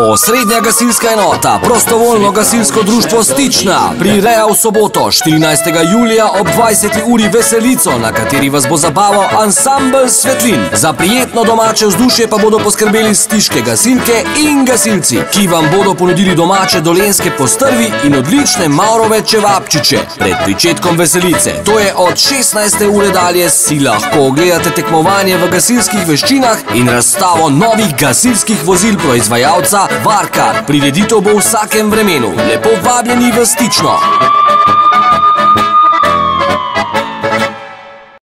Osrednja gasilska enota, prostovoljno gasilsko društvo Stična, prireja v soboto 14. julija ob 20. uri veselico, na kateri vas bo zabaval ansambl svetlin. Za prijetno domače vzdušje pa bodo poskrbeli stiške gasilke in gasilci, ki vam bodo ponudili domače dolenske postrvi in odlične maurove čevapčiče. Pred pričetkom veselice, to je od 16. ure dalje, si lahko ogledate tekmovanje v gasilskih veščinah in razstavo novih gasilskih vozil proizvajalca Varkar. Prireditev bo v vsakem vremenu. Lepo vabljeni v stično.